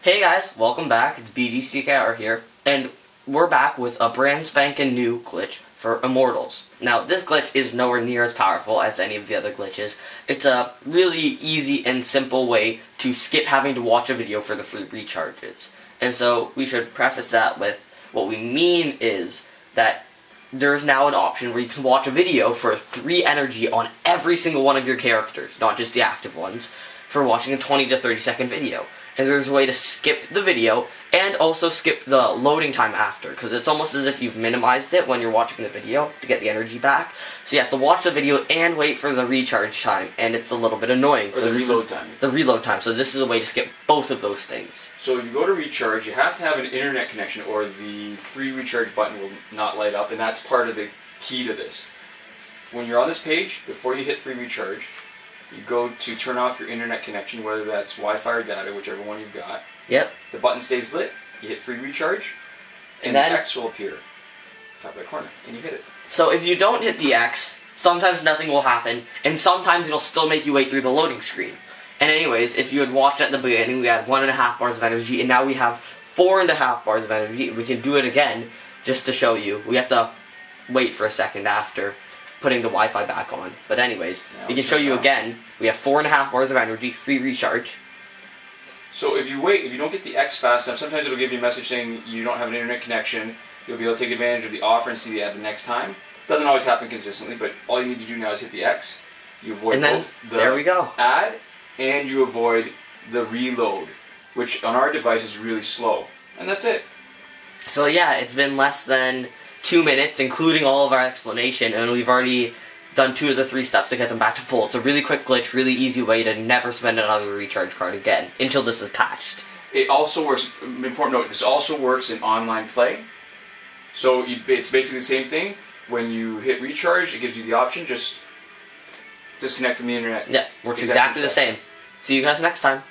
Hey guys, welcome back. It's BDCKR here, and we're back with a brand spanking new glitch for Immortals. Now, this glitch is nowhere near as powerful as any of the other glitches. It's a really easy and simple way to skip having to watch a video for the free recharges. And so, we should preface that with what we mean is that there's now an option where you can watch a video for 3 energy on every single one of your characters, not just the active ones, for watching a 20 to 30 second video and there's a way to skip the video and also skip the loading time after because it's almost as if you've minimized it when you're watching the video to get the energy back. So you have to watch the video and wait for the recharge time, and it's a little bit annoying. Or so the reload is, time. The reload time. So this is a way to skip both of those things. So if you go to recharge, you have to have an internet connection or the free recharge button will not light up, and that's part of the key to this. When you're on this page, before you hit free recharge, you go to turn off your internet connection, whether that's Wi-Fi or data, whichever one you've got. Yep. The button stays lit. You hit free recharge, and, And then- the X will appear, top right corner, and you hit it. So if you don't hit the X, sometimes nothing will happen, and sometimes it'll still make you wait through the loading screen. And anyways, if you had watched at the beginning, we had one and a half bars of energy, and now we have four and a half bars of energy. We can do it again, just to show you. We have to wait for a second after putting the Wi-Fi back on. But anyways, Yeah, we can show you out. again. We have four and a half bars of energy, free recharge. So if you wait, if you don't get the X fast enough, sometimes it'll give you a message saying you don't have an internet connection. You'll be able to take advantage of the offer and see the ad the next time. Doesn't always happen consistently, but all you need to do now is hit the X. You avoid And then, both the there we go. ad and you avoid the reload, which on our device is really slow. And that's it. So yeah, it's been less than two minutes, including all of our explanation, and we've already done two of the three steps to get them back to full. It's a really quick glitch, really easy way to never spend another recharge card again until this is patched. It also works. Important note: this also works in online play. So you, it's basically the same thing. When you hit recharge, it gives you the option just disconnect from the internet. Yeah, works Exactly exactly the same. See you guys next time.